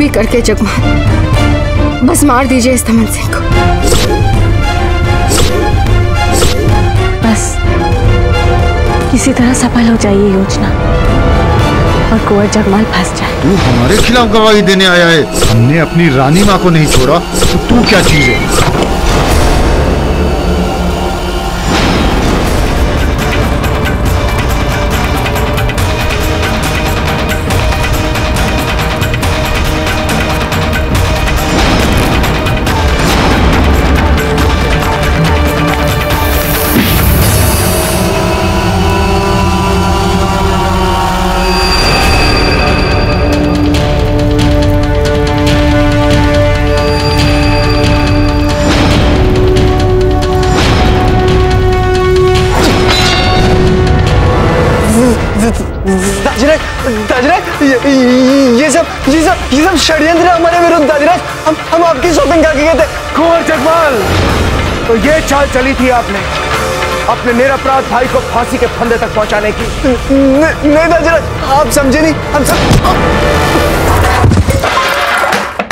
भी करके जगमान बस मार दीजिए इस धमन सिंह को। बस किसी तरह सफल हो जाइए ये योजना और कुंवर जगमाल फंस जाए। तू हमारे खिलाफ गवाही देने आया है। हमने अपनी रानी माँ को नहीं छोड़ा तो तू क्या चीज़ है? दाजराज दाजराज ये, ये सब ये सब ये सब षड्यंत्र है हमारे विरुद्ध दाजराज हम हम आपकी शॉपिंग करके गए थे कुंवर जगमाल तो ये चाल चली थी आपने अपने निरपराध भाई को फांसी के फंदे तक पहुँचाने की न- नहीं दाजराज आप समझे नहीं हम सब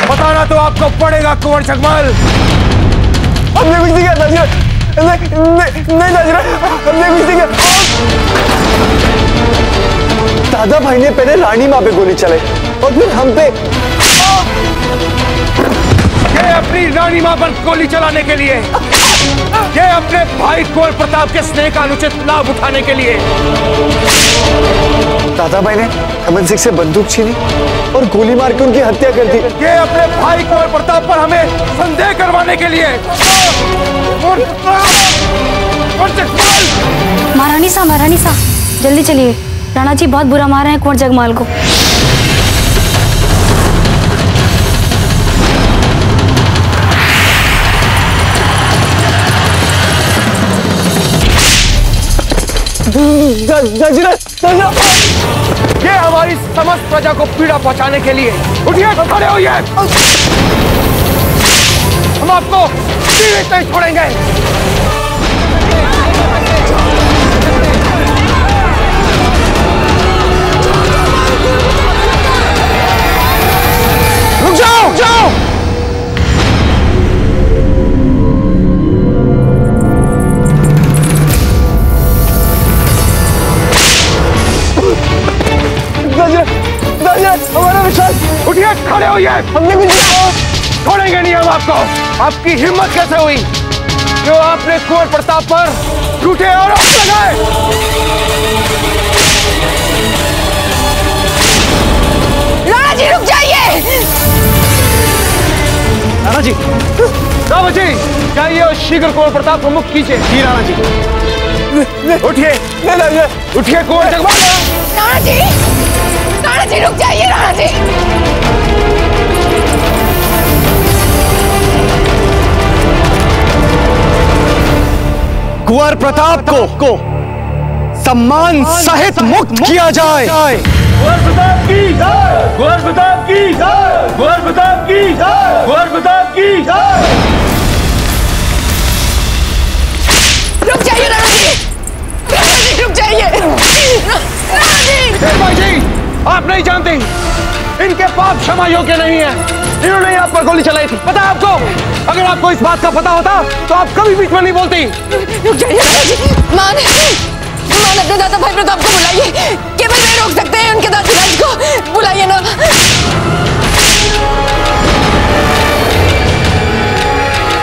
बताना तो आपको पड़ेगा कुंवर जगमाल हमने कुछ नहीं किया दाजराज नहीं नहीं नहीं दाजराज हमने कुछ नहीं किया दादा भाई ने पहले रानी माँ पे गोली चलाई और फिर हम पे ये अपनी रानी माँ पर गोली चलाने के लिए ये अपने भाई कुंवर प्रताप के स्नेह का अनुचित लाभ उठाने के लिए दादा भाई ने अमन सिंह से बंदूक छीनी और गोली मार के उनकी हत्या कर दी ये अपने भाई कुंवर प्रताप पर हमें संदेह करवाने के लिए! महारानी सा महारानी सा जल्दी चलिए राणा जी, बहुत बुरा मार हैं कुंवर जगमाल को। ये हमारी समस्त प्रजा को पीड़ा पहुँचाने के लिए उठिए खड़े होइए। हम आपको जीवित नहीं छोड़ेंगे। जाओ हमारा विश्वास उठिए खड़े होइए हमने कुछ। छोड़ेंगे नहीं हम आपको आपकी हिम्मत कैसे हुई जो आपने कुंवर प्रताप पर झूठे आरोप लगाए जाइए और शीघ्र कुंवर प्रताप को मुक्त कीजिए। जी राणा जी उठिए। उठिए कुंवर जगमाल राणा जी राणा जी रुक जाइए राणा जी कुंवर प्रताप को, को सम्मान सहित मुक्त किया जाए। कुंवर प्रताप की जय। कुंवर प्रताप की जय। कुंवर प्रताप की जय। कुंवर प्रताप की इनके पाप क्षमा योग्य नहीं है। इन्होंने आप पर गोली चलाई थी। पता है आपको? अगर आपको इस बात का पता होता तो आप कभी बीच में नहीं बोलती। रुक जाइए। मान मान अपने दादा भाई प्रताप को बुलाइए केवल वे रोक सकते हैं उनके दादा राज को। बुलाइए ना।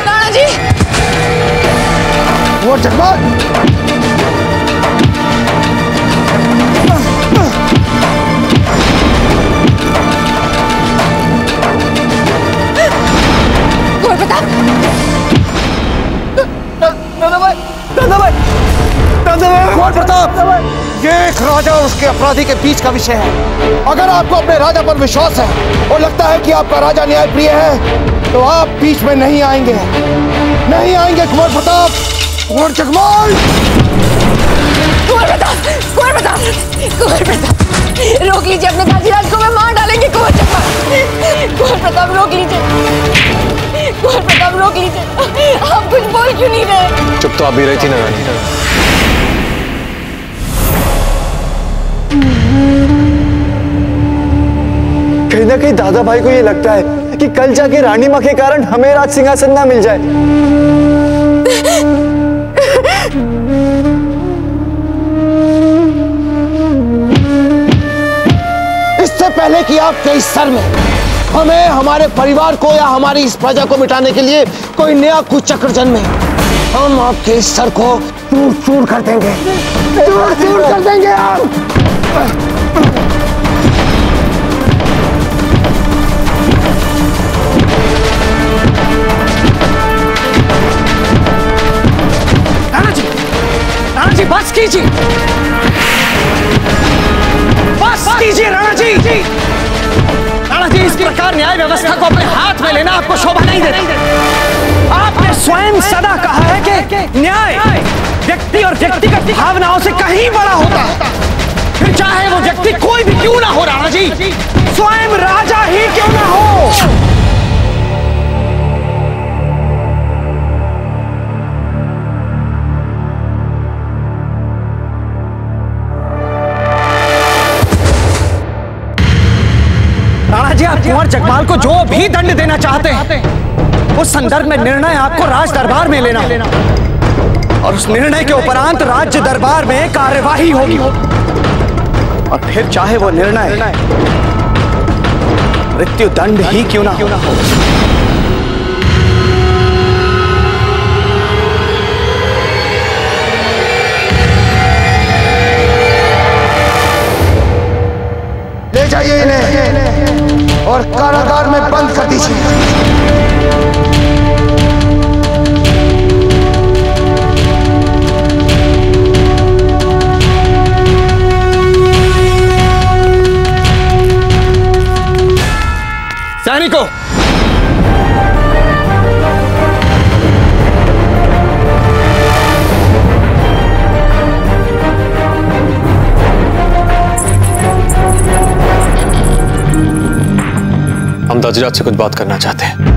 राणा जी। वो जगमाल एक राजा और उसके अपराधी के बीच का विषय है। अगर आपको अपने राजा पर विश्वास है और लगता है कि आपका राजा न्याय प्रिय है तो आप बीच में नहीं आएँगे। नहीं आएँगे कुंवर प्रताप। कुंवर जगमाल। कुंवर प्रताप कुंवर प्रताप कुंवर प्रताप रोक लीजिए अपने काशीराज को मैं मार डालेंगे कुंवर प्रताप कुंवर प्रताप रोक लीजिए। कुंवर प्रताप रोक लीजिए। आप कुछ बोल क्यों नहीं रहे? चुप तो आप भी रही थी ना? ना कहीं दादा भाई को ये लगता है कि कल जाके रानी माँ के कारण हमें राज सिंहासन ना मिल जाए। इससे पहले कि आपके इस सर में हमें हमारे परिवार को या हमारी इस प्रजा को मिटाने के लिए कोई नया कुचक्र जन्मे हम आपके इस सर को चूर चूर कर देंगे। चूर चूर कर देंगे हम! कीजिए। बस कीजिए राणा जी राणा जी इस प्रकार न्याय व्यवस्था को अपने हाथ में लेना आपको शोभा नहीं देता। आपने स्वयं सदा कहा है कि न्याय व्यक्ति और व्यक्तिगत भावनाओं से कहीं बड़ा होता। फिर चाहे वो व्यक्ति कोई भी क्यों ना हो राणा जी स्वयं राजा ही क्यों ना हो? जी आप कुंवर जगमाल को जो भी दंड देना चाहते हैं, उस संदर्भ में निर्णय आपको राज दरबार में लेना और उस निर्णय के उपरांत राज्य दरबार में कार्यवाही होगी। और फिर चाहे वो निर्णय मृत्यु दंड ही क्यों ना हो। ले जाइए इन्हें। और कारागार में बंद कर दीजिए हम से कुछ बात करना चाहते हैं।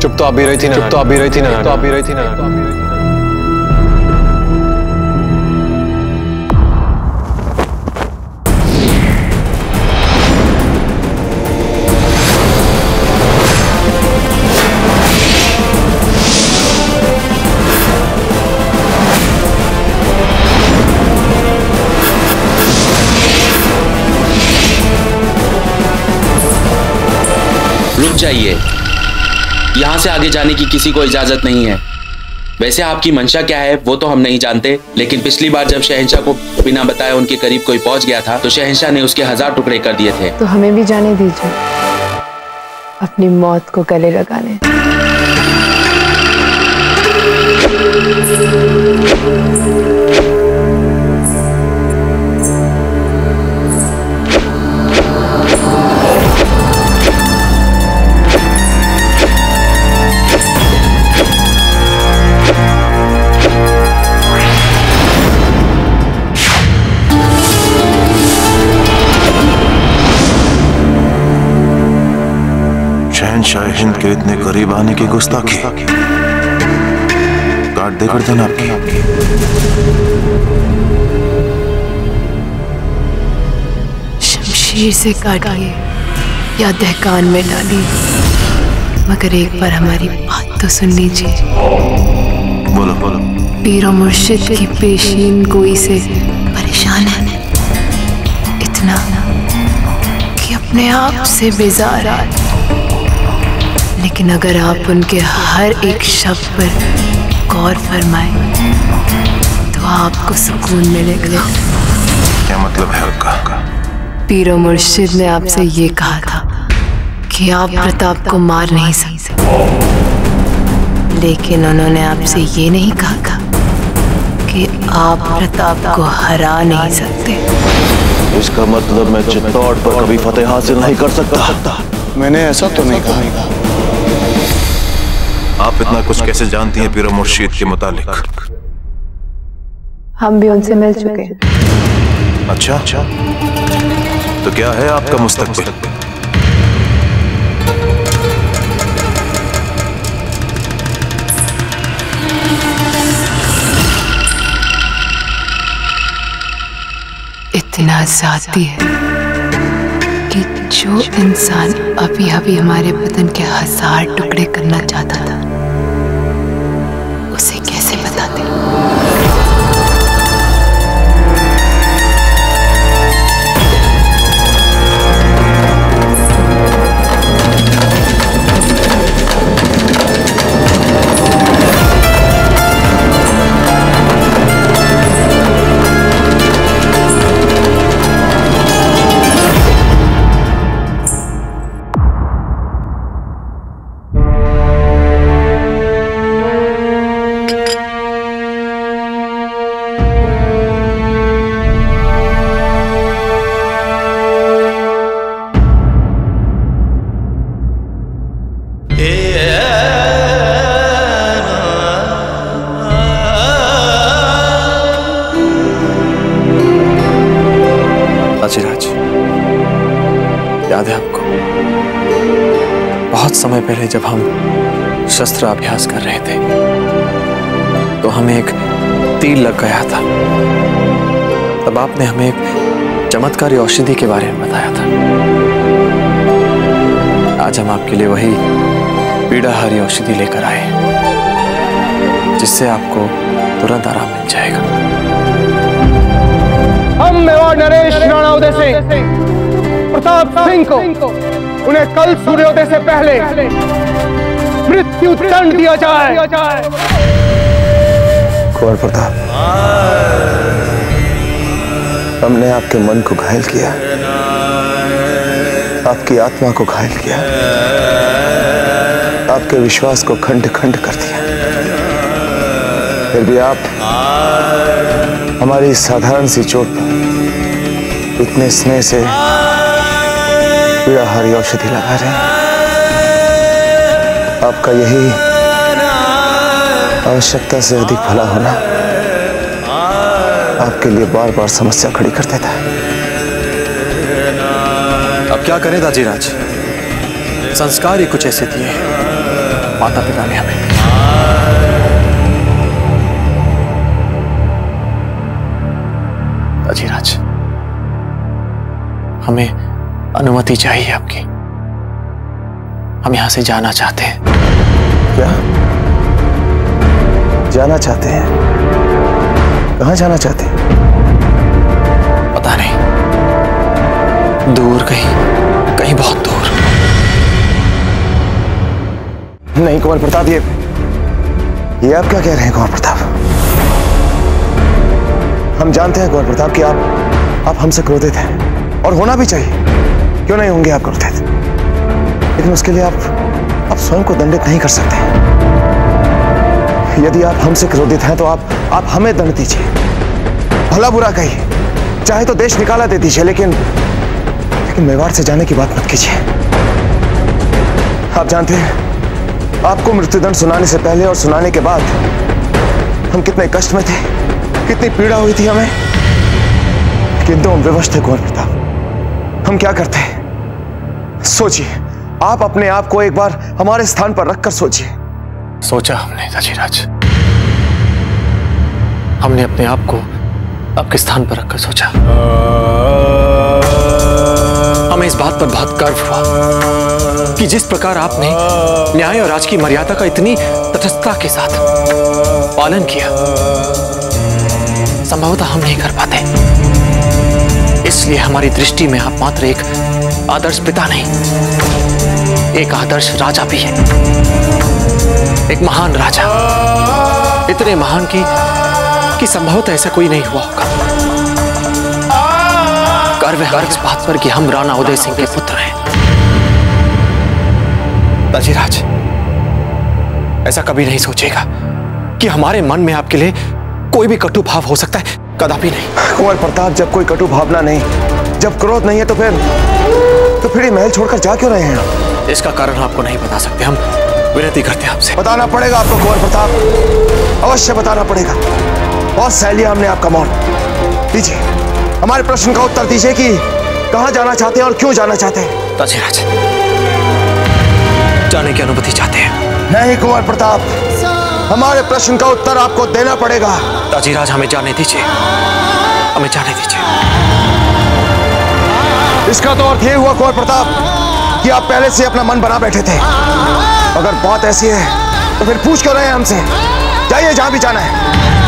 चुप तो आप भी रही थी ना चुप तो आप भी रही थी ना तो आप भी रही थी ना। जाइए। यहाँ से आगे जाने की किसी को इजाज़त नहीं है। वैसे आपकी मंशा क्या है, वो तो हम नहीं जानते, लेकिन पिछली बार जब शहनशाह को बिना बताए उनके करीब कोई पहुँच गया था तो शहनशाह ने उसके हज़ार टुकड़े कर दिए थे। तो हमें भी जाने दीजिए। अपनी मौत को गले लगाने। शहनशाह हिंद के इतने करीब आने की गुस्ताखी काट दे गर्दन आपकी शमशीर से काटिए या दहकान में डालिए मगर एक बार हमारी बात तो सुन लीजिए बोलो बोलो पीरो मुर्शिद की पेशीन गोई से परेशान है इतना कि अपने आप से बेजार है लेकिन अगर आप उनके हर एक शब्द पर गौर फरमाए तो आपको सुकून मिलेगा। क्या मतलब है आपका? पीरो मुर्शिद ने आपसे ये कहा था कि आप प्रताप को मार नहीं सकते। लेकिन उन्होंने आपसे ये नहीं कहा था कि आप प्रताप को हरा नहीं सकते। इसका मतलब मैं चित्तौड़ पर कभी फतेह हासिल नहीं कर सकता। मैंने ऐसा तो नहीं कहा। आप इतना कुछ कैसे जानती हैं पीरो मुर्शीद के मुतालिक? हम भी उनसे मिल चुके हैं। अच्छा। अच्छा। तो क्या है आपका मुस्तकबिल? इतना जाती है कि जो इंसान अभी अभी हमारे बदन के हज़ार टुकड़े करना चाहता था पहले जब हम शस्त्र अभ्यास कर रहे थे तो हमें एक तीर लग गया था। तब आपने हमें एक चमत्कारी औषधि के बारे में बताया था। आज हम आपके लिए वही पीड़ाहारी औषधि लेकर आए जिससे आपको तुरंत आराम मिल जाएगा। हम मेवाड़ नरेश राणा उदय सिंह, प्रताप सिंह को उन्हें कल सूर्योदय से पहले मृत्यु दंड दिया जाए। कुंवर प्रताप, हमने आपके मन को घायल किया। आपकी आत्मा को घायल किया। आपके विश्वास को खंड खंड कर दिया। फिर भी आप हमारी साधारण सी चोट पर इतने स्नेह से पीड़ाहारी औषधि लगा रहे आपका यही आवश्यकता से अधिक भला होना आपके लिए बार बार समस्या खड़ी कर देता है। अब क्या करें दाजीराज? संस्कार ही कुछ ऐसे दिए माता पिता ने हमें दाजीराज, हमें अनुमति चाहिए आपकी। हम यहाँ से जाना चाहते हैं। क्या? जाना चाहते हैं? कहाँ जाना चाहते हैं? पता नहीं। दूर कहीं कहीं बहुत दूर। नहीं कुंवर प्रताप ये ये आप क्या कह रहे हैं कुंवर प्रताप? हम जानते हैं कुंवर प्रताप कि आप आप हमसे क्रोधित हैं। और होना भी चाहिए। क्यों नहीं होंगे आप क्रोधित लेकिन उसके लिए आप आप स्वयं को दंडित नहीं कर सकते। यदि आप हमसे क्रोधित हैं तो आप आप हमें दंड दीजिए। भला बुरा कहिए। चाहे तो देश निकाला दे दीजिए, लेकिन लेकिन मेवाड़ से जाने की बात मत कीजिए। आप जानते हैं, आपको मृत्युदंड सुनाने से पहले और सुनाने के बाद हम कितने कष्ट में थे, कितनी पीड़ा हुई थी हमें। किंतु हम विवश थे कुंवर प्रताप। हम क्या करते? सोचिए। आप अपने आप को एक बार हमारे स्थान पर रखकर सोचिए। सोचा हमने दाजीराज हमने अपने आप को आपके स्थान पर रखकर सोचा? हमें इस बात पर बहुत गर्व हुआ कि जिस प्रकार आपने न्याय और राज की मर्यादा का इतनी तटस्थता के साथ पालन किया, संभवतः हम नहीं कर पाते। इसलिए हमारी दृष्टि में आप मात्र एक आदर्श पिता नहीं। एक आदर्श राजा भी है। एक महान राजा। इतने महान की, कि संभवतः ऐसा कोई नहीं हुआ होगा। गर्व है इस बात पर कि हम राणा उदय सिंह के पुत्र हैं। दाजीराज ऐसा कभी नहीं सोचेगा कि हमारे मन में आपके लिए कोई भी कटु भाव हो सकता है। कदापि नहीं। कुंवर प्रताप, जब कोई कटु भावना नहीं, जब क्रोध नहीं है तो फिर तो फिर ये महल छोड़कर जा क्यों रहे हैं? आप इसका कारण आपको नहीं बता सकते। हम विनती करते हैं आपसे। बताना पड़ेगा आपको कुंवर प्रताप। अवश्य बताना पड़ेगा। बहुत सह लिया हमने आपका मौन। दीजिए हमारे प्रश्न का उत्तर दीजिए कि कहाँ जाना चाहते हैं और क्यों जाना चाहते हैं? ताजीराज जाने की अनुमति चाहते हैं। नहीं कुंवर प्रताप हमारे प्रश्न का उत्तर आपको देना पड़ेगा। ताजीराज हमें जाने दीजिए। हमें जाने दीजिए। इसका तो अर्थ ये हुआ कौर प्रताप, कि आप पहले से अपना मन बना बैठे थे। अगर बात ऐसी है तो फिर पूछ कर रहे हैं हमसे? जाइए जहाँ भी जाना है।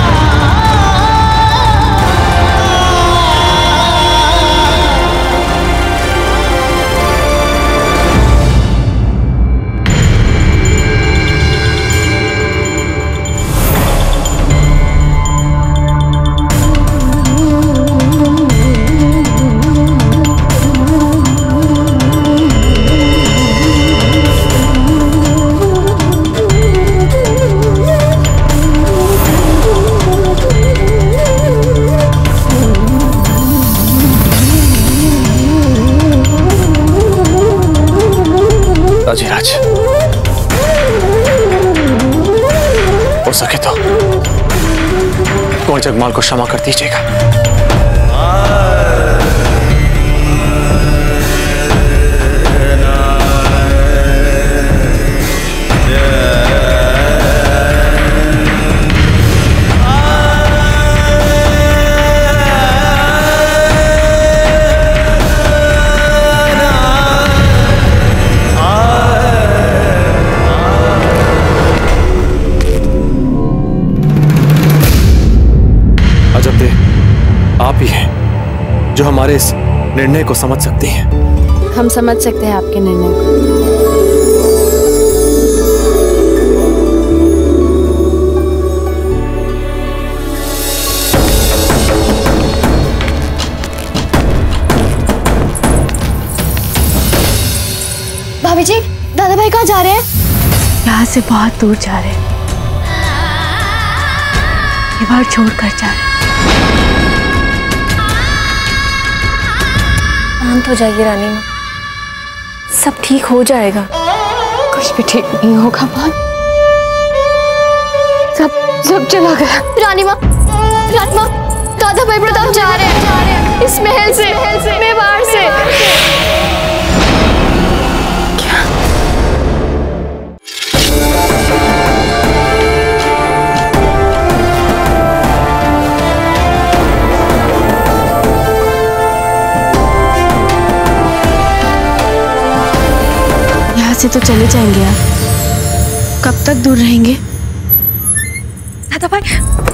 आप ही हैं। जो हमारे इस निर्णय को समझ सकती हैं। हम समझ सकते हैं आपके निर्णय को। भाभी जी दादा भाई कहाँ जा रहे हैं? यहाँ से बहुत दूर जा रहे हैं। ये बार छोड़कर जा रहे शांत हो जाइए रानी माँ। सब ठीक हो जाएगा। कुछ भी ठीक नहीं होगा माँ सब सब चला गया। रानी माँ रानी माँ दादा भाई प्रताप जा रहे हैं। जा रहे हैं इस महल से महल से मेवाड़ से। से तो चले जाएँगे आप। कब तक दूर रहेंगे? दादा भाई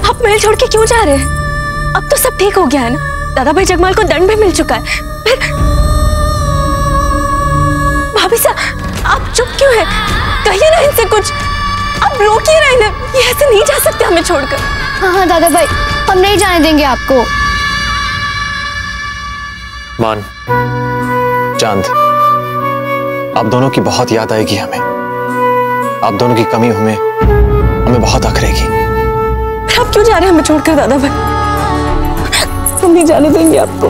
आप महल छोड़ के क्यों जा रहे हैं? अब तो सब ठीक हो गया है ना? दादा भाई जगमाल को दंड भी मिल चुका है। फिर भाभी साहब आप चुप क्यों है? कहिए ना इनसे कुछ। आप रोकिए ना इन्हें। ये ऐसे नहीं जा सकते हमें छोड़कर। हाँ हाँ दादा भाई हम नहीं जाने देंगे आपको। मान चाँद। आप दोनों की बहुत याद आएगी हमें। आप दोनों की कमी हमें हमें बहुत अखरेगी फिर आप क्यों जा रहे हैं हमें छोड़कर दादा भाई हम नहीं जाने देंगे आपको।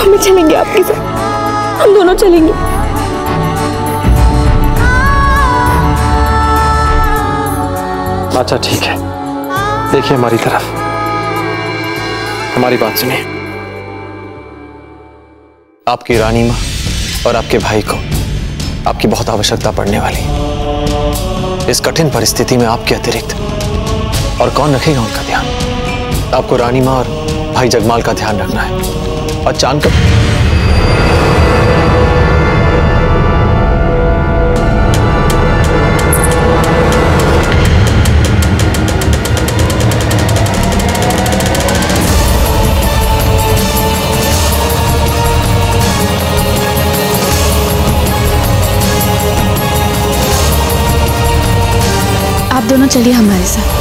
हम भी चलेंगे आपके साथ। हम दोनों चलेंगे। अच्छा ठीक है। देखिए हमारी तरफ़। हमारी बात सुनिए। आपकी रानी माँ और आपके भाई को। आपकी बहुत आवश्यकता पड़ने वाली। इस कठिन परिस्थिति में आपके अतिरिक्त और कौन रखेगा उनका ध्यान आपको रानी माँ और भाई जगमाल का ध्यान रखना है और चाँद दोनों चलिए हमारे साथ।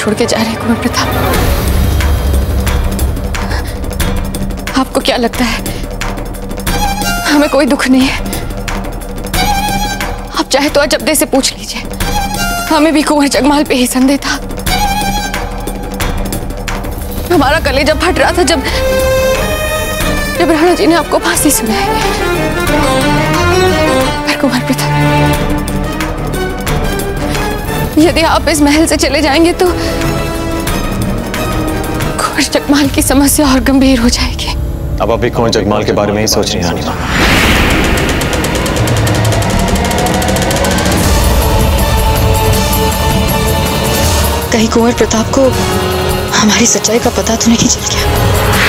छोड़ के जा रहे हैं कुंवर प्रताप। आपको क्या लगता है? हमें कोई दुख नहीं है। आप चाहे तो अजबदे से पूछ लीजिए। हमें भी कुंवर जगमाल पे ही संदेह था। हमारा कलेजा फट रहा था, जब जब राणा जी ने आपको फांसी सुनाई। पर कुंवर प्रताप यदि आप इस महल से चले जाएँगे तो कुंवर जगमाल की समस्या और गंभीर हो जाएगी। अब अभी कौन जगमाल के बारे में ही सोच रही है कहीं कुंवर प्रताप को हमारी सच्चाई का पता तो नहीं चल गया